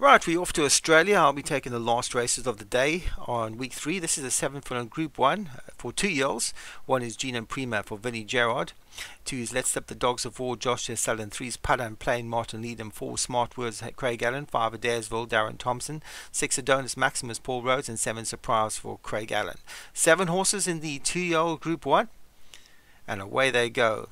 Right, we're off to Australia. I'll be taking the last races of the day on week three. This is a on Group One uh, for two years. One is and Prima for Vinnie Gerard. Two is Let's Step the Dogs of War, Joshua Sullen. Three is Paddan Plain, Martin Needham. Four Smart Words, Craig Allen. Five Adairsville, Darren Thompson. Six Adonis Maximus, Paul Rhodes. And seven Surprise for Craig Allen. Seven horses in the two-year-old Group One. And away they go.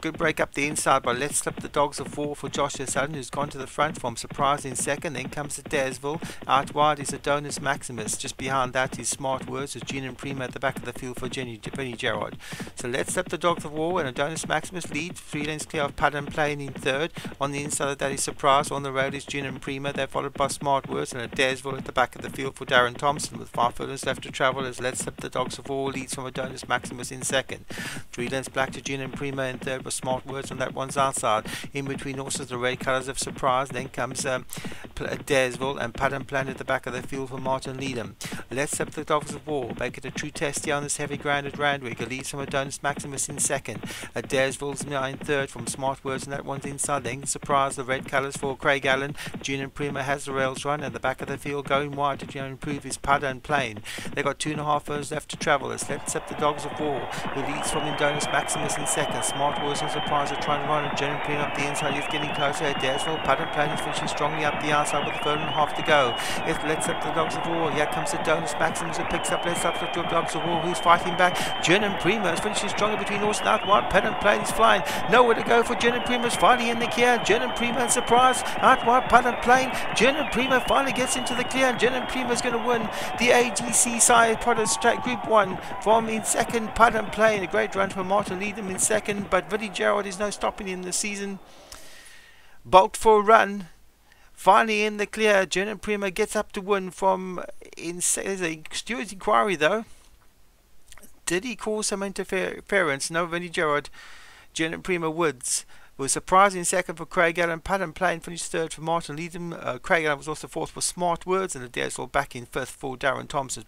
Good break up the inside by Let's Slip the Dogs of War for Joshua Sutton, who's gone to the front from Surprise in second. Then comes the Adairsville. Out wide is Adonis Maximus. Just behind that is Smart Words with Gene and Prima at the back of the field for Jenny, Jenny Gerard. So Let's Slip the Dogs of War and Adonis Maximus lead. Three lanes clear of Paddan Plain in third. On the inside of that is Surprise. On the road is Gene and Prima. They're followed by Smart Words and Adairsville at the back of the field for Darren Thompson with five furlongs left to travel as Let's Slip the Dogs of War leads from Adonis Maximus in second. Three lanes black to Gene and Prima in third with Smart Words on that one's outside. In between also the red colours of surprise. Then comes um, Daresville and Paddan Plain at the back of the field for Martin Needham. Let's up the Dogs of War. Make it a true test here on this heavy ground at Randwick. A lead from Adonis Maximus in second. At Daresville's in third from Smart Words and that one's inside. Then surprise the red colours for Craig Allen. June and Prima has the rails run and the back of the field going wide to improve his Paddan Plain. They've got two and a half hours left to travel. Let's up the Dogs of War. Who leads from Adonis Maximus in second. Smart Words and Surprise are trying to run and Jenny Prima up the inside. He's getting closer. Daresville. Paddan Plain is finishing strongly up the outside with a third and a half to go. It lets up the Dogs of War. Here comes the Adonis Maximus who picks up less up the Dogs of War who's fighting back. Jen and Prima is finishing strongly between horse and out wide. Paddan Plain is flying. Nowhere to go for Jen and Prima is finally in the clear. Jen and Prima and surprise. Out wide Paddan Plain. Jen and Prima finally gets into the clear and Jen and Prima is going to win the AJC Sires Produce group one from in second Paddan Plain. A great run for Martin Lead them in second but Vinnie Gerard is no stopping in the season. Bulked for a run. Finally in the clear, Jen and Prima gets up to win from in a Stewart's inquiry though. Did he cause some interference? No, Vinnie Gerard, Jen and Prima Woods was surprising second for Craig Allen. Paddan Plain finished third for Martin Leedham. Uh, Craig Allen was also fourth for Smart Words, and the Dares back in fifth for Darren Thompson.